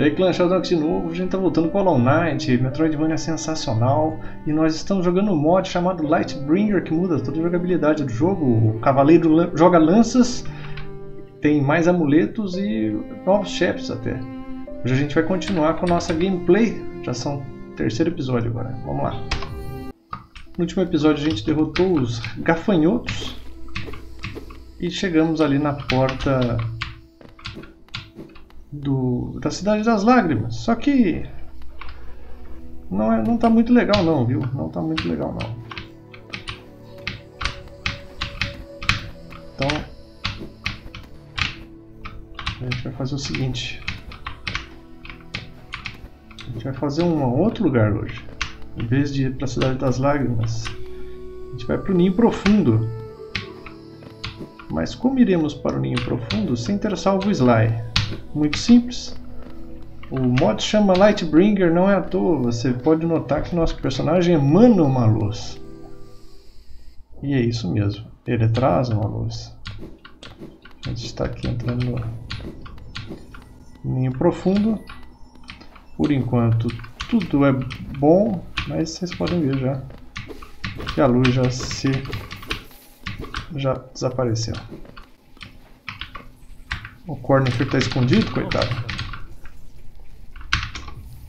E aí, Clan Shadowx de novo, a gente tá voltando com Hollow Knight, Metroidvania é sensacional, e nós estamos jogando um mod chamado Lightbringer, que muda toda a jogabilidade do jogo. O cavaleiro joga lanças, tem mais amuletos e novos chefes até. Hoje a gente vai continuar com a nossa gameplay, já são terceiro episódio agora, vamos lá. No último episódio a gente derrotou os gafanhotos e chegamos ali na porta do, da Cidade das Lágrimas. Só que não, é, não tá muito legal não, viu? Não tá muito legal não. Então a gente vai fazer o seguinte. A gente vai fazer um outro lugar hoje. Em vez de ir para a Cidade das Lágrimas, a gente vai para o Ninho Profundo. Mas como iremos para o Ninho Profundo sem ter salvo o Sly? Muito simples. O mod chama Lightbringer, não é à toa. Você pode notar que nosso personagem emana uma luz. E é isso mesmo, ele traz uma luz. A gente está aqui entrando no ninho profundo. Por enquanto tudo é bom, mas vocês podem ver já que a luz já se já desapareceu. O Cornifer está escondido, coitado.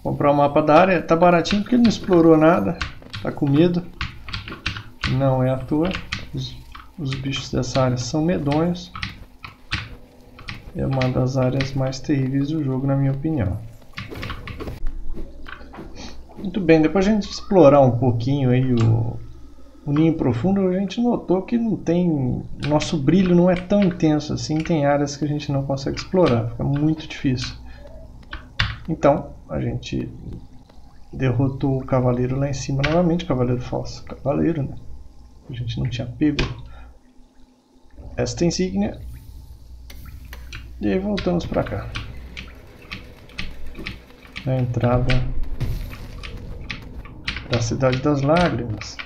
Comprar o um mapa da área. Tá baratinho porque ele não explorou nada. Tá com medo. Não é à toa. Os, os bichos dessa área são medonhos. É uma das áreas mais terríveis do jogo, na minha opinião. Muito bem, depois a gente explorar um pouquinho aí o, o ninho profundo, a gente notou que não tem. Nosso brilho não é tão intenso assim, tem áreas que a gente não consegue explorar, fica muito difícil. Então, a gente derrotou o cavaleiro lá em cima novamente, cavaleiro falso, cavaleiro, né? A gente não tinha pego esta insígnia. E aí voltamos para cá. A entrada da Cidade das Lágrimas.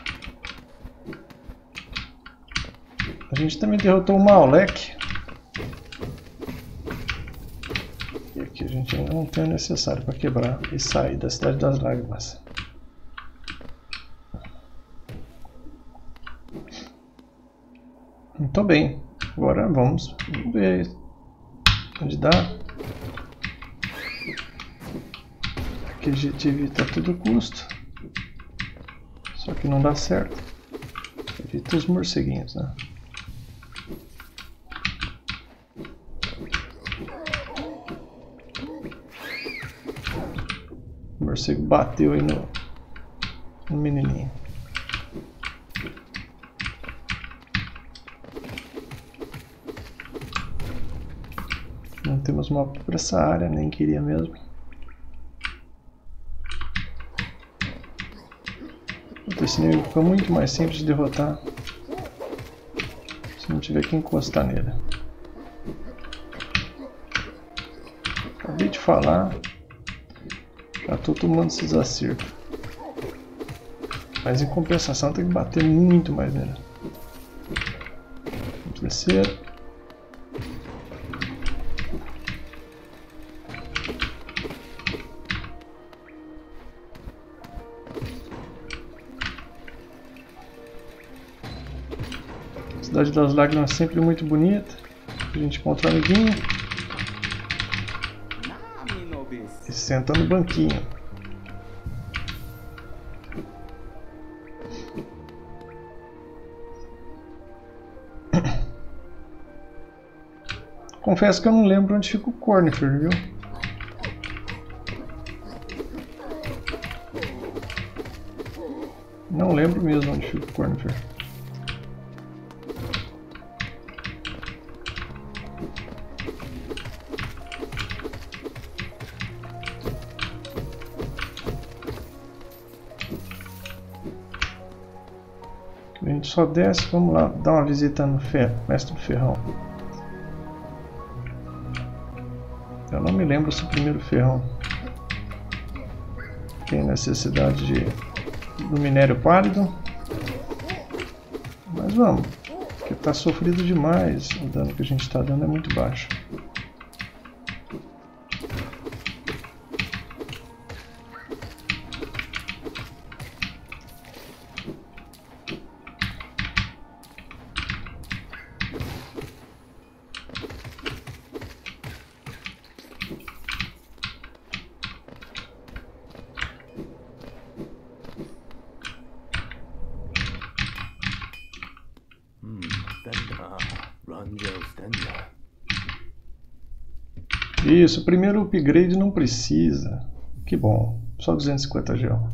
A gente também derrotou o Maolek. E aqui a gente não tem o necessário para quebrar e sair da Cidade das Lágrimas. Muito bem. Agora vamos ver onde dá. Aqui a gente evita todo custo. Só que não dá certo. Evita os morceguinhos, né? Morcego bateu aí no, no menininho. Não temos mapa para essa área, nem queria mesmo. Esse inimigo fica muito mais simples de derrotar se não tiver que encostar nele. Acabei de falar já tô tomando esses acertos. Mas em compensação tem que bater muito mais nele. Vamos descer. Cidade das Lágrimas sempre muito bonita. A gente encontra amiguinho. Senta no banquinho. Confesso que eu não lembro onde fica o Cornifer, viu? Não lembro mesmo onde fica o Cornifer. Só desce, vamos lá dar uma visita no mestre do ferrão. Eu não me lembro se o primeiro ferrão tem necessidade de, do minério pálido. Mas vamos, porque está sofrido demais, o dano que a gente está dando é muito baixo. Isso, o primeiro upgrade não precisa. Que bom. Só 250 gel.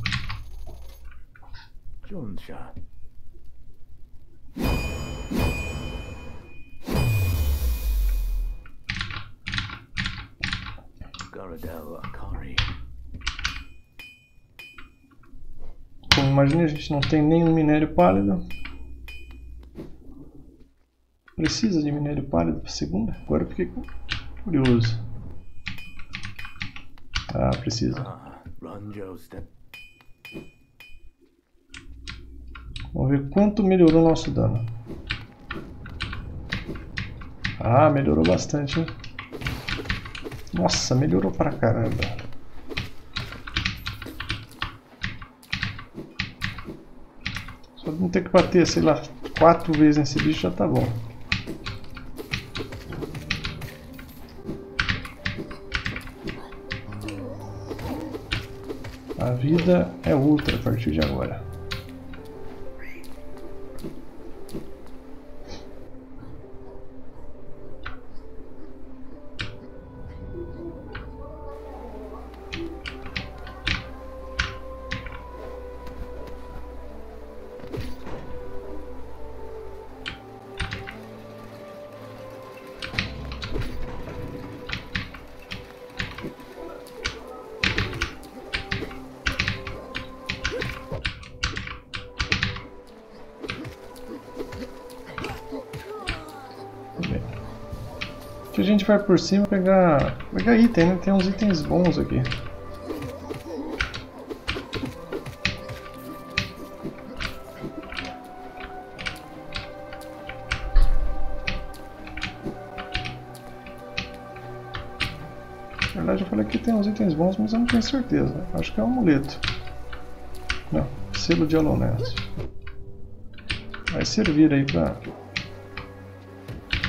Como imagina, a gente não tem nenhum minério pálido. Precisa de minério pálido para segunda? Agora eu fiquei curioso. Ah, precisa. Vamos ver quanto melhorou o nosso dano. Ah, melhorou bastante, hein? Nossa, melhorou pra caramba. Só não ter que bater, sei lá, quatro vezes nesse bicho já tá bom. A vida é ultra a partir de agora. Gente vai por cima pegar, pegar item, né? Tem uns itens bons aqui. Na verdade eu falei que tem uns itens bons, mas eu não tenho certeza. Acho que é um amuleto. Não, selo de Alonense. Vai servir aí pra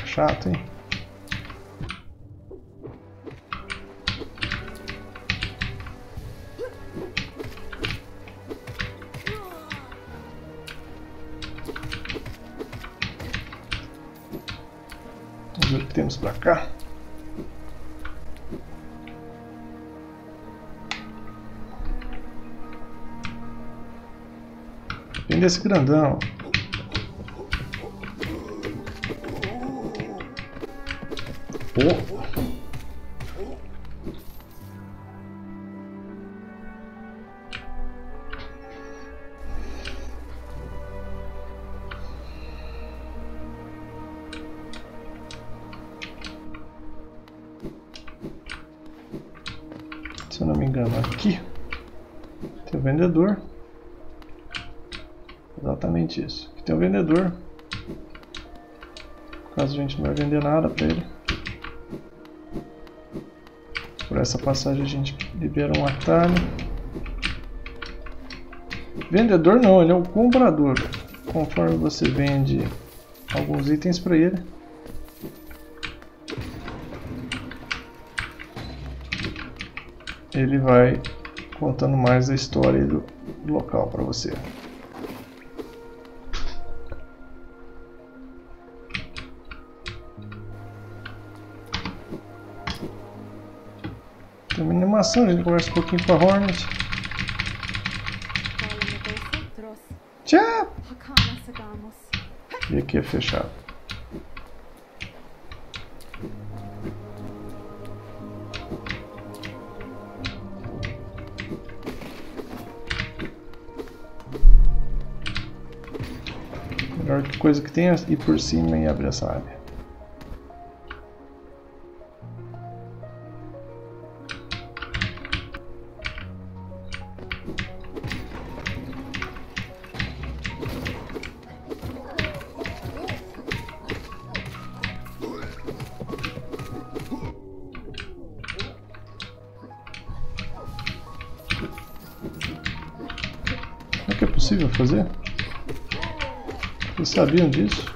Chato, hein? Pra cá. Vem desse grandão. Vendedor. Caso a gente não vai vender nada para ele. Por essa passagem a gente libera um atalho. Vendedor não, ele é o comprador. Conforme você vende alguns itens para ele. Ele vai contando mais a história do local para você. Uma animação, a gente conversa um pouquinho com a Hornet. Tchau! E aqui é fechado. Melhor que coisa que tem é ir por cima e abrir essa área. Possível fazer? Vocês sabiam disso?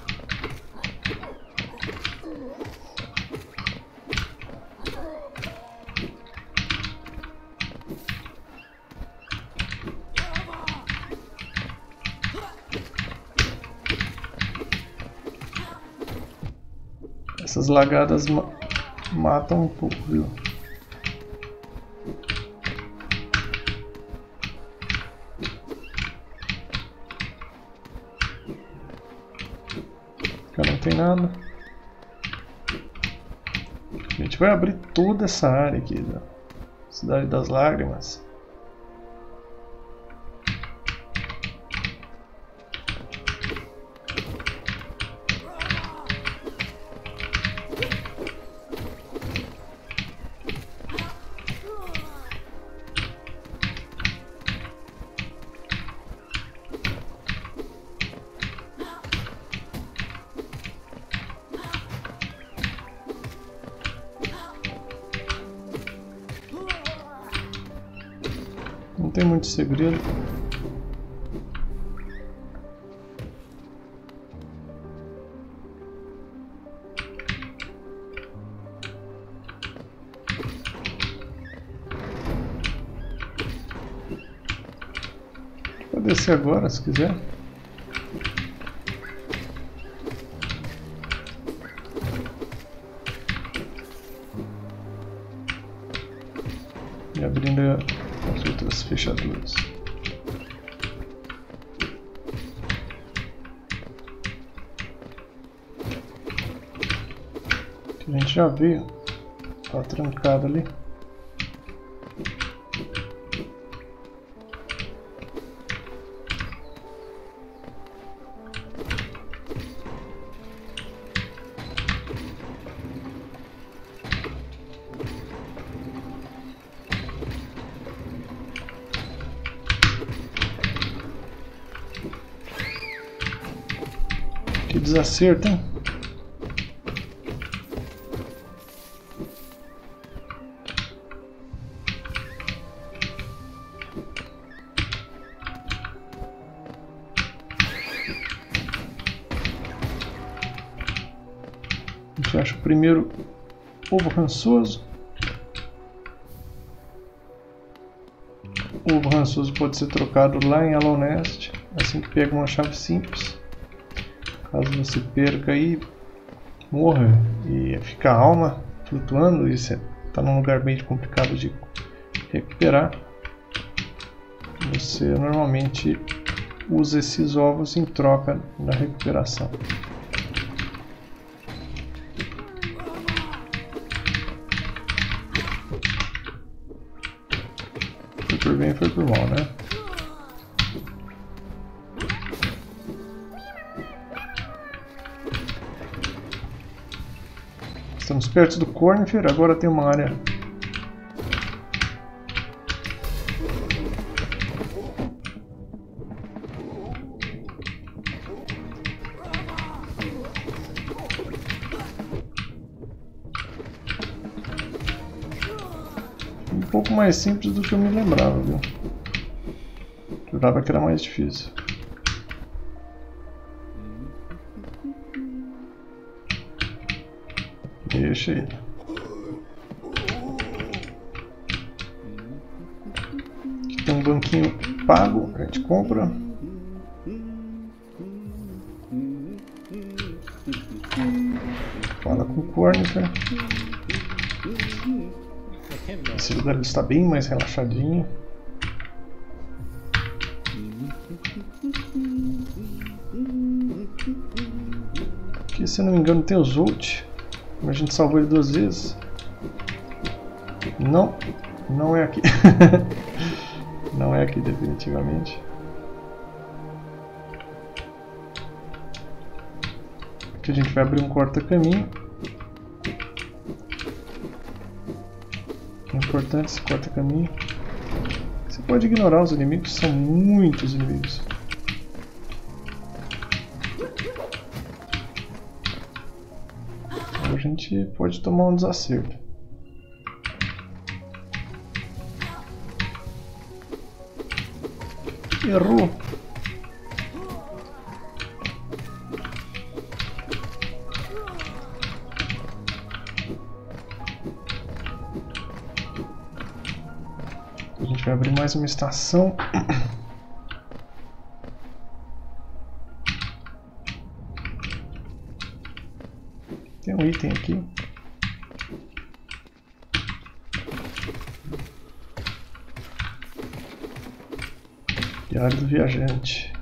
Essas lagadas ma- mata um pouco, viu? Nada. A gente vai abrir toda essa área aqui da Cidade das Lágrimas. Tem muito segredo. Pode descer agora se quiser. Já viu. Tá trancado ali. Que desacerto, hein? Primeiro ovo rançoso. O ovo rançoso pode ser trocado lá em Alonest, assim que pega uma chave simples. Caso você perca aí, morra e fica a alma flutuando você está num lugar bem complicado de recuperar, você normalmente usa esses ovos em troca da recuperação. Por bem, foi por mal, né? Estamos perto do Cornifer, agora tem uma área mais simples do que eu me lembrava, viu? Jurava que era mais difícil. Deixa ele. Aqui tem um banquinho pago, a gente compra. Fala com o Cornifer. Esse lugar está bem mais relaxadinho. Aqui, se não me engano, tem o Zolt. A gente salvou ele duas vezes. Não, não é aqui. não é aqui definitivamente. Aqui a gente vai abrir um corta-caminho. É importante esse corta-caminho. Você pode ignorar os inimigos, são muitos inimigos. a gente pode tomar um desacerto. Errou. mais uma estação. Tem um item aqui. Diário do viajante.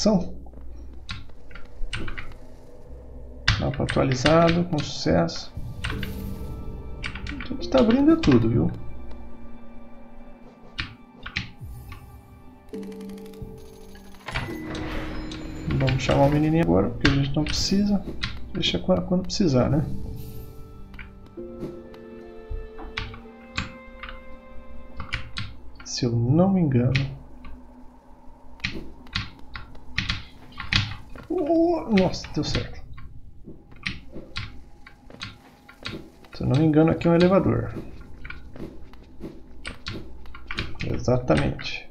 Aqui a estação. Mapa atualizado, com sucesso. A gente tá abrindo tudo, viu? Vamos chamar o menininho agora, porque a gente não precisa. Deixa quando precisar, né? Se eu não me engano. Nossa, deu certo. Se eu não me engano, aqui é um elevador. Exatamente.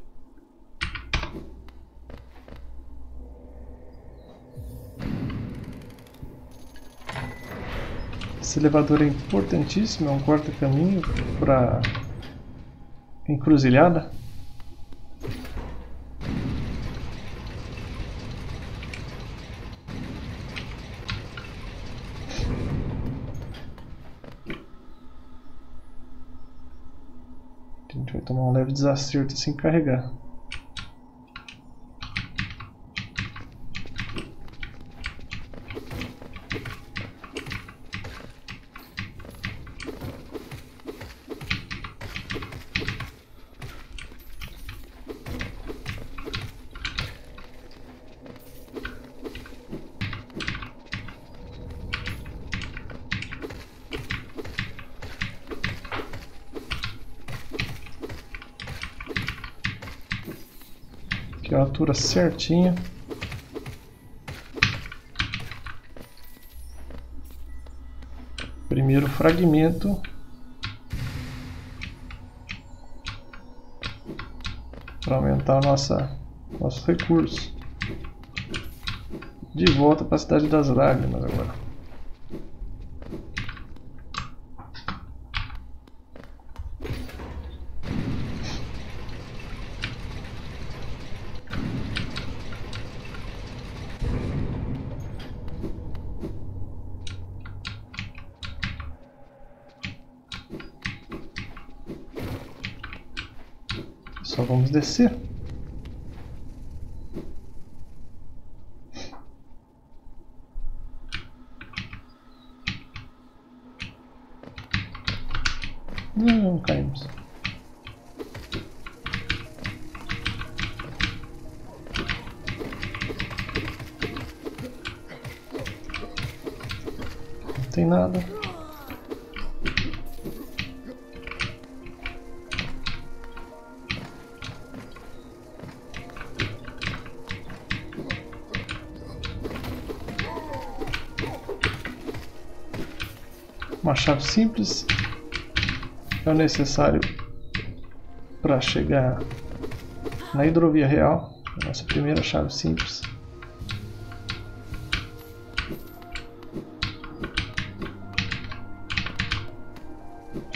Esse elevador é importantíssimo, é um corta-caminho para encruzilhada. A gente vai tomar um leve desacerto sem carregar. Aqui certinha. Primeiro fragmento. Para aumentar nossa, nosso recurso. De volta para a Cidade das Lágrimas agora. Só vamos descer. Uma chave simples é o necessário para chegar na hidrovia real. Nossa primeira chave simples.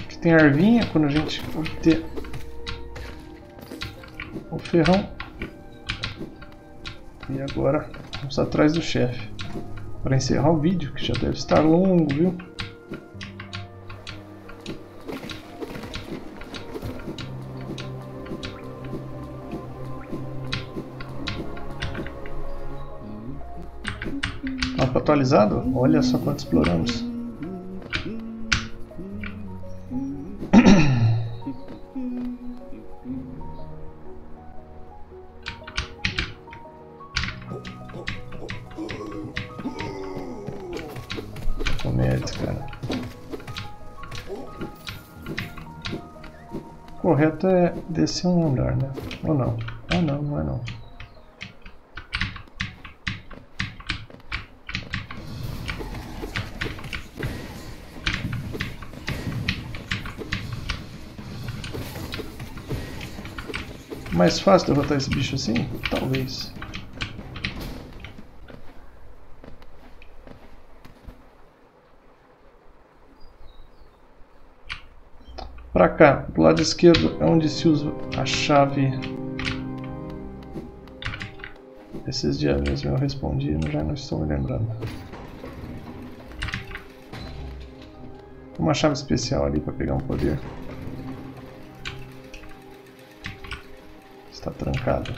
Aqui tem a arvinha quando a gente obter o ferrão. E agora vamos atrás do chefe. Para encerrar o vídeo, que já deve estar longo, viu? Atualizado? Olha só quanto exploramos. Comédia, cara. Correto é descer um andar, né? Ou não? Ah não, não é não. Mais fácil derrotar esse bicho assim? Talvez. Pra cá, do lado esquerdo é onde se usa a chave esses dias mesmo eu respondi, já não estou me lembrando. Uma chave especial ali para pegar um poder. Está trancado.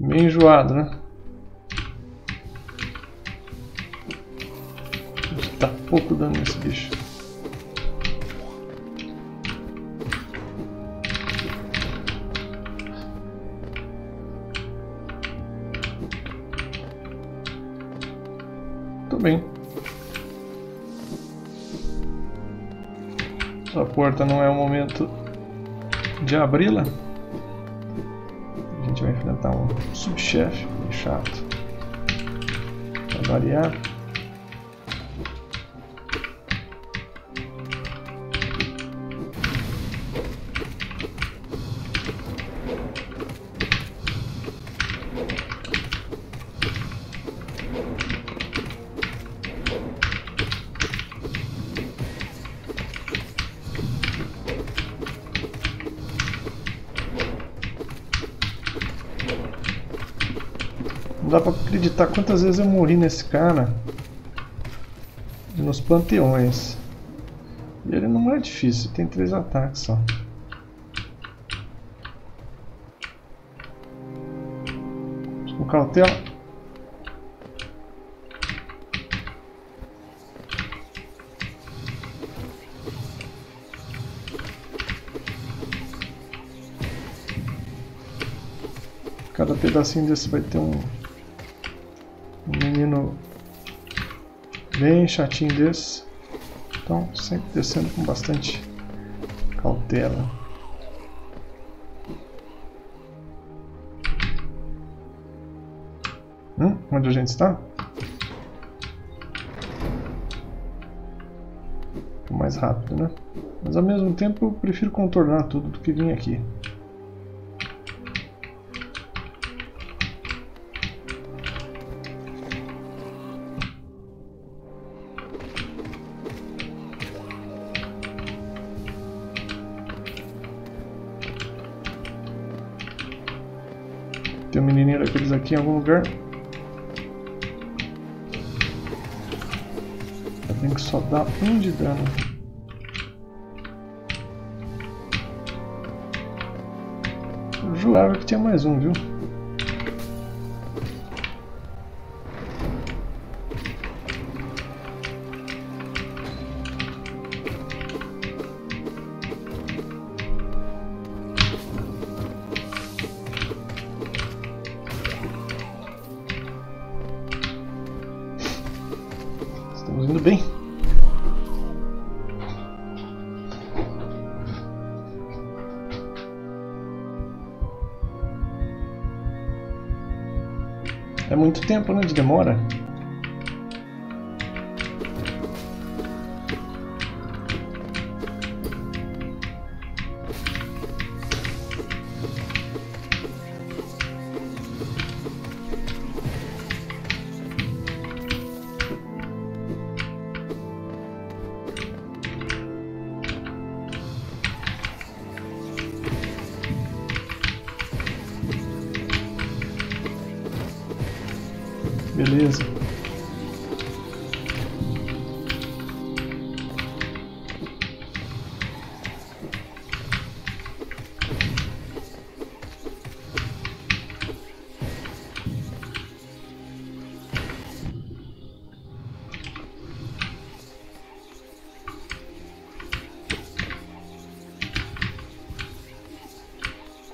Meio enjoado, né? Pouco dano nesse bicho. Tô bem. A porta não é o momento de abri-la. A gente vai enfrentar um subchefe chato. Pra variar. Dá pra acreditar quantas vezes eu morri nesse cara. Nos panteões. E ele não é difícil, tem três ataques só. Com cautela. Cada pedacinho desse vai ter um, bem chatinho desse. Então, sempre descendo com bastante cautela. Hum, onde a gente está? Mais rápido, né? Mas ao mesmo tempo eu prefiro contornar tudo do que vir aqui. Tem um menininho daqueles aqui em algum lugar. Tenho que só dar um de dano. Eu jurava que tinha mais um, viu? Tempo, né, de demora. Beleza.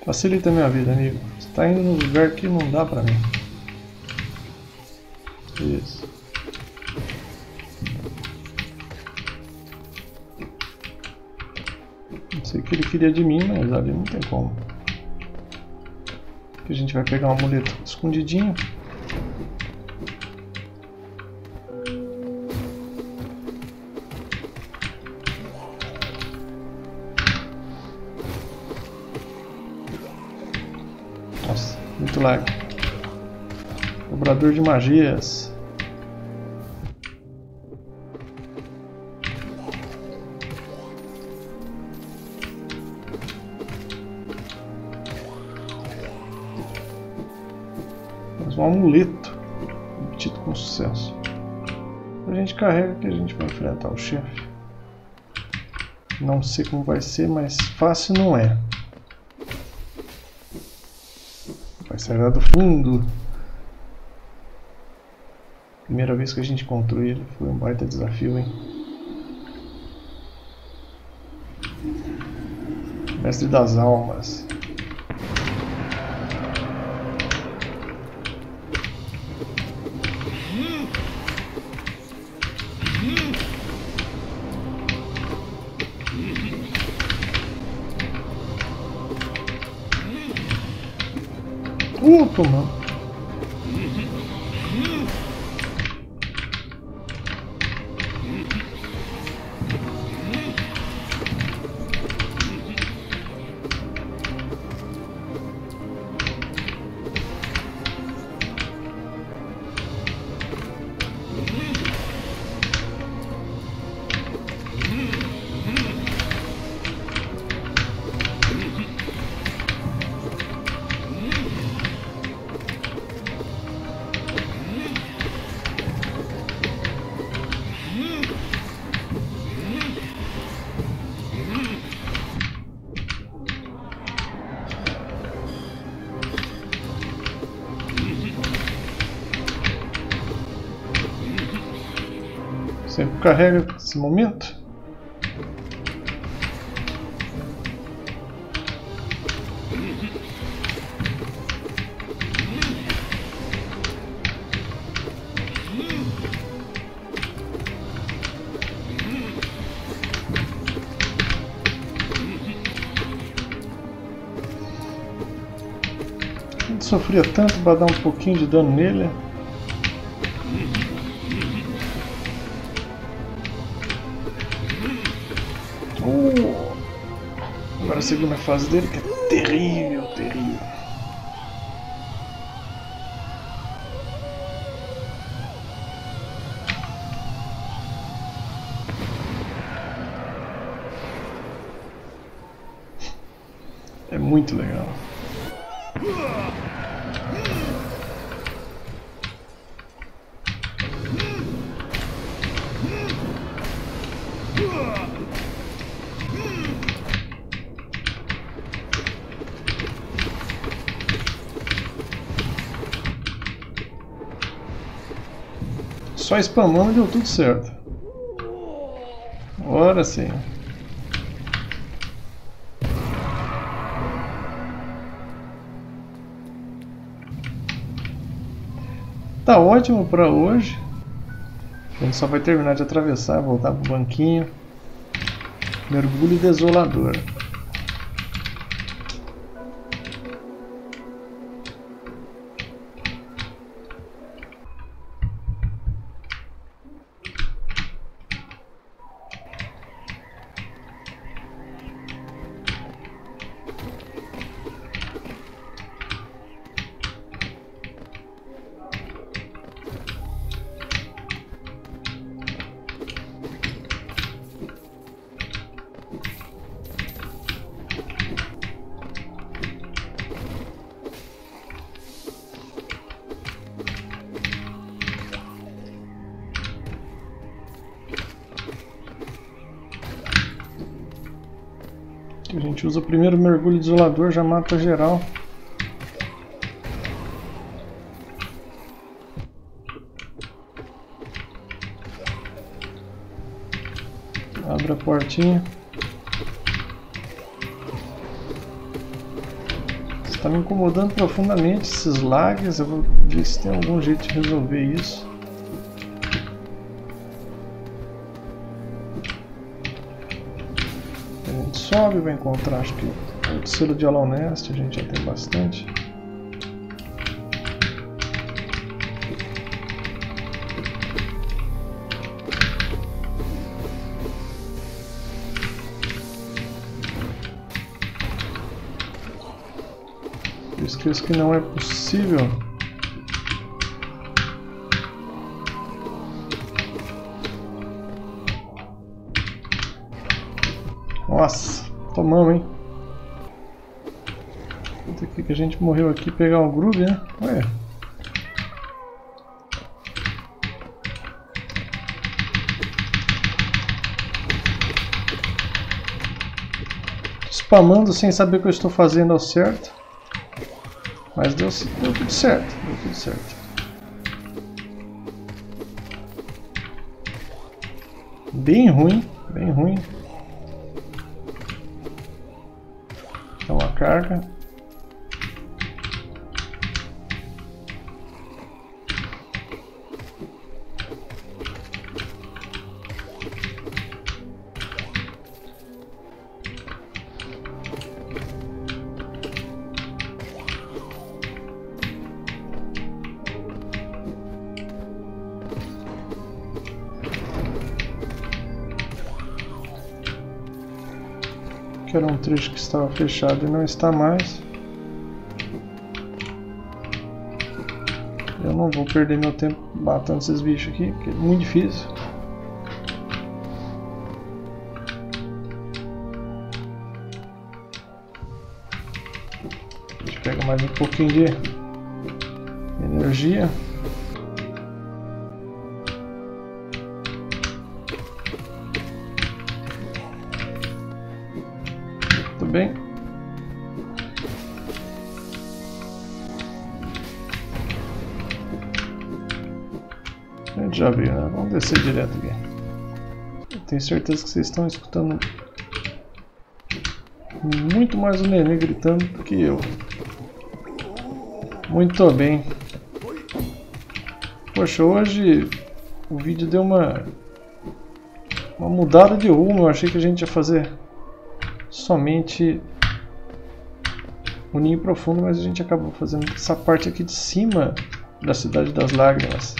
Facilita a minha vida, amigo. Você tá indo num lugar que não dá pra mim. queria de mim, mas ali não tem como. Aqui a gente vai pegar um amuleto escondidinho. Nossa, muito lag. Dobrador de magias. Amuleto. Obtido com sucesso. A gente carrega que a gente vai enfrentar o chefe. Não sei como vai ser, mas fácil não é. Vai sair lá do fundo. Primeira vez que a gente encontrou ele foi um baita desafio, hein? Mestre das almas. Uh, tomando. Carrega esse momento. Sofria tanto para dar um pouquinho de dano nele. Segunda fase dele que é terrível. Só spamando deu tudo certo. Agora sim. Tá ótimo pra hoje. A gente só vai terminar de atravessar, voltar pro banquinho. Mergulho desolador. A gente usa o primeiro mergulho isolador, já mata geral. Abre a portinha. Está me incomodando profundamente esses lags. Eu vou ver se tem algum jeito de resolver isso. Sobe, vai encontrar acho que o selo de Alonest, a gente já tem bastante. esqueço que não é possível. Tomamos, hein? Puta que que a gente morreu aqui pegar o groove, né? Ué. Spamando sem saber o que eu estou fazendo ao certo. Mas deu, deu tudo certo, deu tudo certo. Bem ruim, bem ruim. Carga. Trecho que estava fechado e não está mais. Eu não vou perder meu tempo matando esses bichos aqui, porque é muito difícil. A gente pega mais um pouquinho de energia. Vamos descer direto aqui. Eu tenho certeza que vocês estão escutando muito mais o Nenê gritando do que eu. Muito bem. Poxa, hoje o vídeo deu uma uma mudada de rumo. Eu achei que a gente ia fazer somente o ninho profundo, mas a gente acabou fazendo essa parte aqui de cima da Cidade das Lágrimas.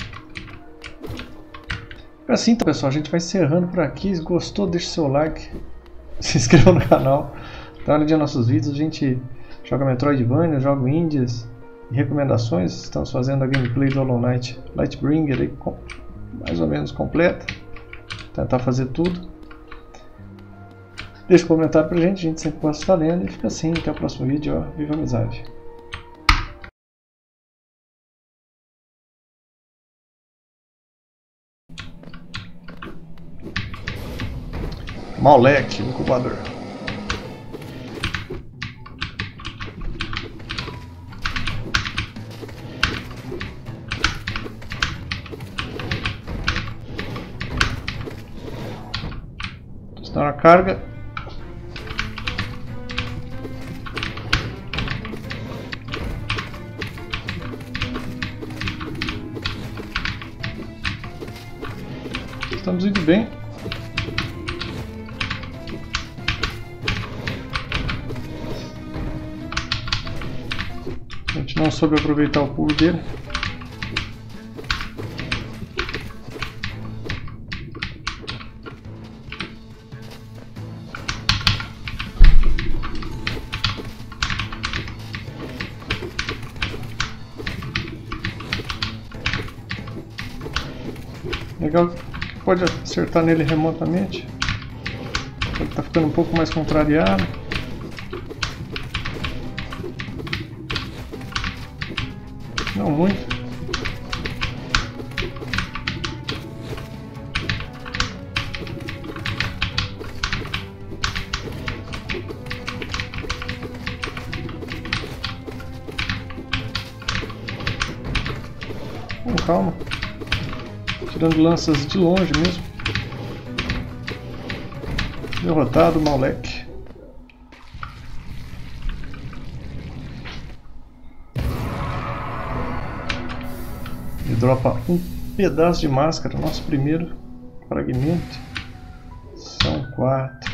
Assim então pessoal, a gente vai encerrando por aqui. Se gostou, deixe seu like, se inscreva no canal, dá uma nossos vídeos. A gente joga Metroidvania, joga Indies e recomendações. Estamos fazendo a gameplay do Hollow Knight Lightbringer aí, mais ou menos completa. Tentar fazer tudo. Deixa um comentário pra gente, a gente sempre gosta de estar lendo. E fica assim, até o próximo vídeo. Ó. Viva a amizade! Malek, incubador. Está na carga. Estamos indo bem. Não soube aproveitar o pulo dele. Legal pode acertar nele remotamente. Ele está ficando um pouco mais contrariado. Não muito. Com calma. Tirando lanças de longe mesmo. Derrotado, Malek. Dropa um pedaço de máscara, nosso primeiro fragmento. São quatro.